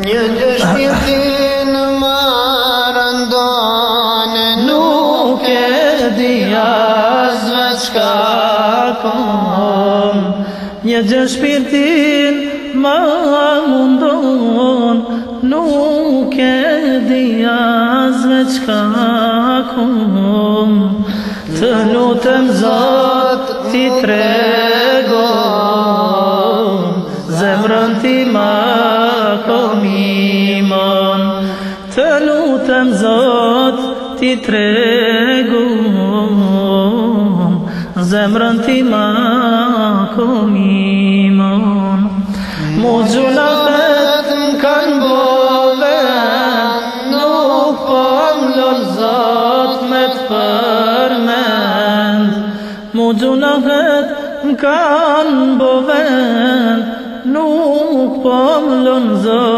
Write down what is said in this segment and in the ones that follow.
një dëshpiti në më rëndone nuk e di asve qka kom një dëshpiti Ma mundon Nuk e di Azve qka Akum Të lutëm Zot Ti tre iman Të lutëm zot ti tregum Zemrën ti ma kom iman Mu gjunatet më kanë bove Nuk po më lorë zot me të përmend Mu gjunatet më kanë bove Nuk po më lorë zot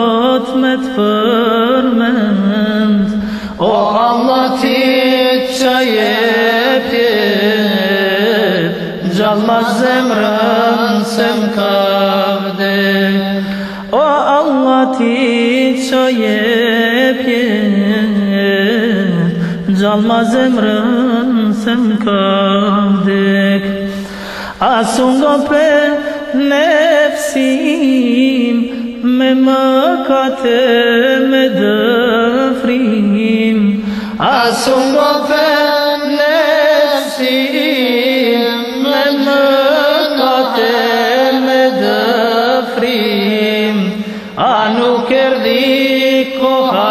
ma zemrën se më O Allah ti që je pje Gjallë ma zemrën se më kavde Asu nefsim Me më kate me dëfrim Asu nga nefsim A nuk erdi koha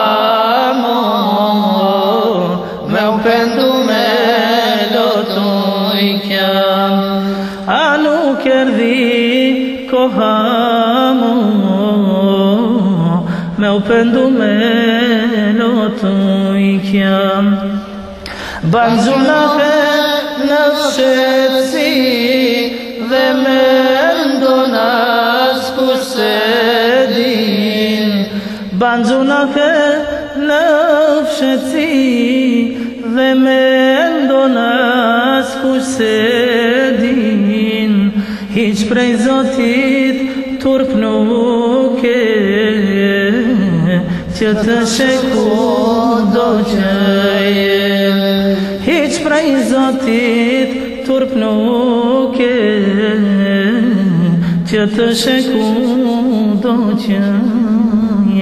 Me u pëndu me lotu i kja A nuk erdi Me u pëndu me lotu i kja Banë zunafe në shetë si Banxu na fe në fshëti dhe me ndonas ku se din hiç prej zotit turp nuk e që të sheku do që e hiç prej zotit turp nuk e që të sheku do që e